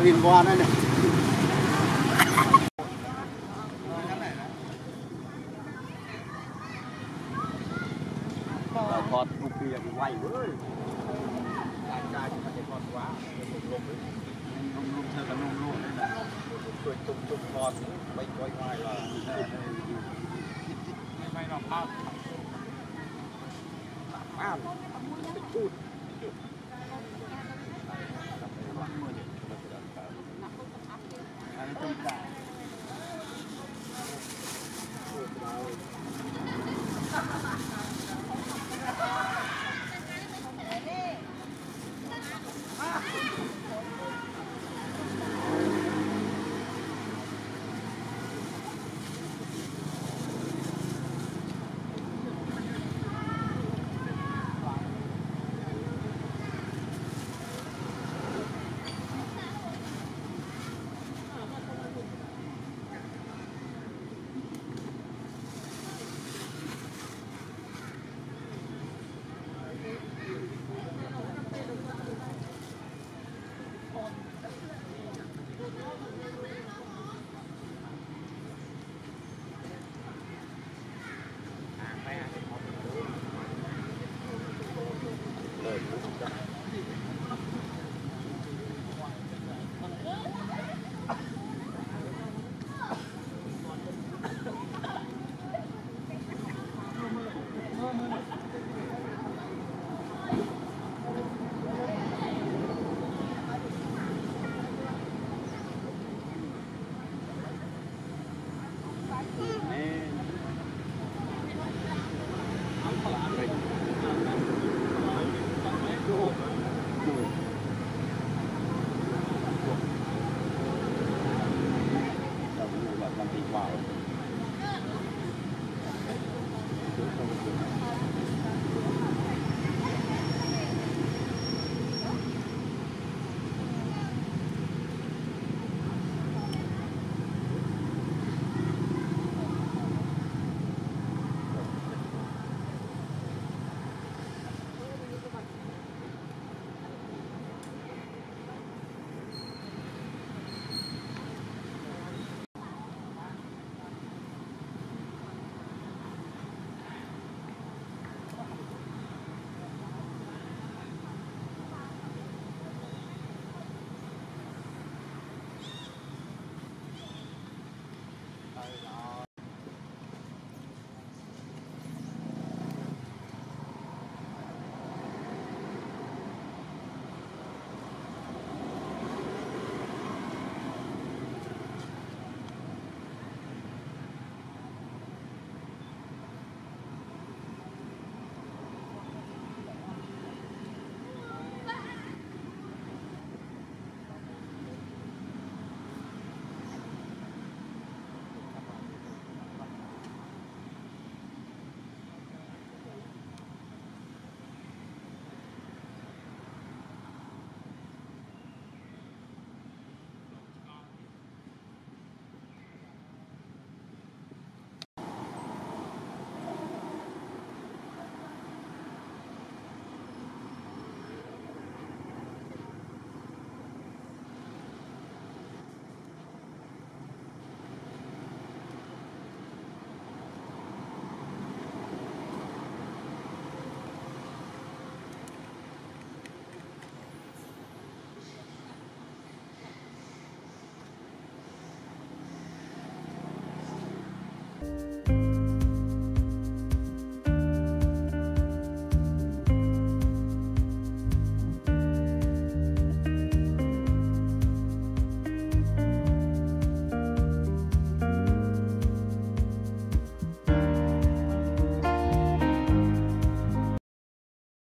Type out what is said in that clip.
vào liên quan đấy này con cục kia quay với đại ca chúng ta con quá lùng đấy lùng lùng thơ cả lùng luôn đấy là tuổi trùng trùng con bay quay ngoài là may nó phao phao chút